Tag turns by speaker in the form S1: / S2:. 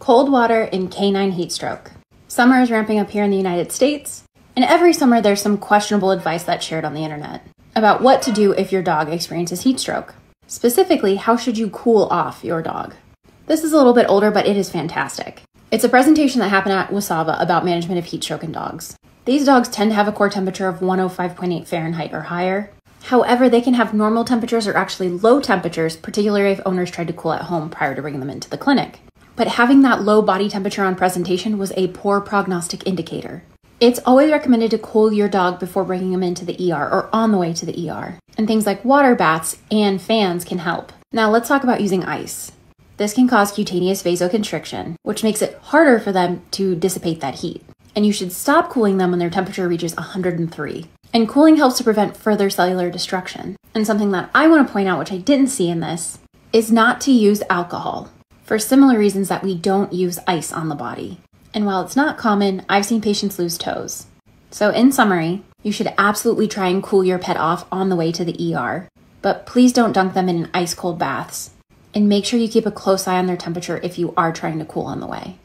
S1: Cold water in canine heat stroke. Summer is ramping up here in the United States, and every summer there's some questionable advice that's shared on the internet about what to do if your dog experiences heat stroke. Specifically, how should you cool off your dog? This is a little bit older, but it is fantastic. It's a presentation that happened at WSAVA about management of heat stroke in dogs. These dogs tend to have a core temperature of 105.8 Fahrenheit or higher. However, they can have normal temperatures or actually low temperatures, particularly if owners tried to cool at home prior to bringing them into the clinic but having that low body temperature on presentation was a poor prognostic indicator. It's always recommended to cool your dog before bringing them into the ER or on the way to the ER. And things like water baths and fans can help. Now let's talk about using ice. This can cause cutaneous vasoconstriction, which makes it harder for them to dissipate that heat. And you should stop cooling them when their temperature reaches 103. And cooling helps to prevent further cellular destruction. And something that I want to point out, which I didn't see in this, is not to use alcohol for similar reasons that we don't use ice on the body. And while it's not common, I've seen patients lose toes. So, in summary, you should absolutely try and cool your pet off on the way to the ER, but please don't dunk them in ice cold baths. And make sure you keep a close eye on their temperature if you are trying to cool on the way.